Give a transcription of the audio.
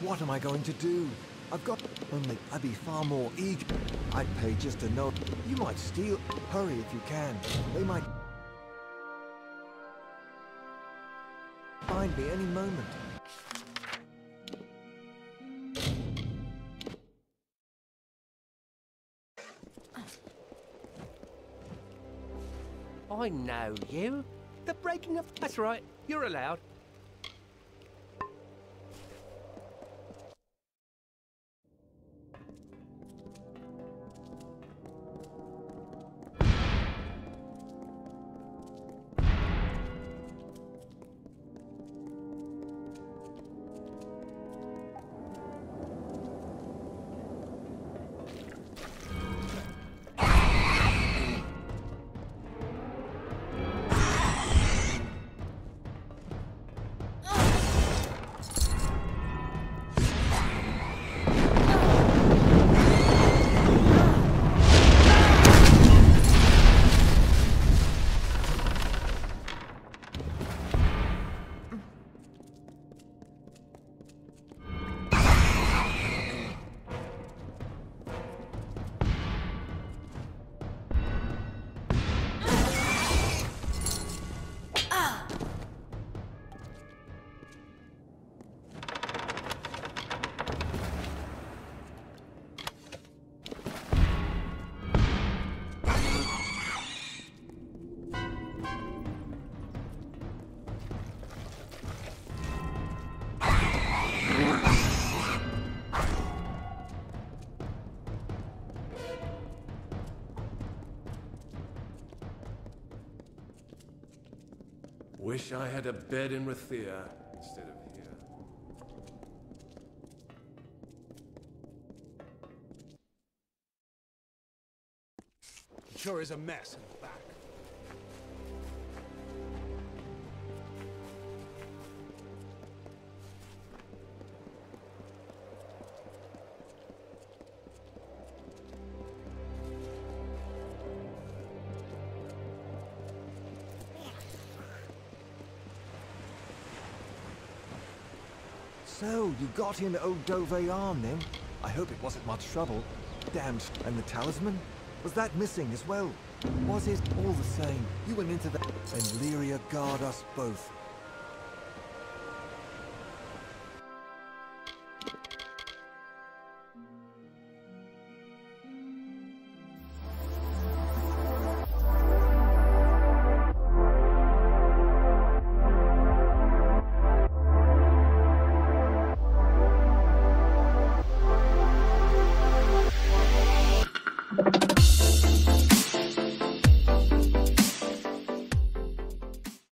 What am I going to do? I've got... Only I'd be far more eager. I'd pay just to know... You might steal... Hurry if you can. They might... Find me any moment. I know you. The breaking of... That's right. You're allowed. Wish I had a bed in Rathir instead of here. It Sure is a mess in the back. So, you got in old Dove arm then? I hope it wasn't much trouble. Damn, and the talisman? Was that missing as well? Was it all the same? You went into that... And Lyria guard us both.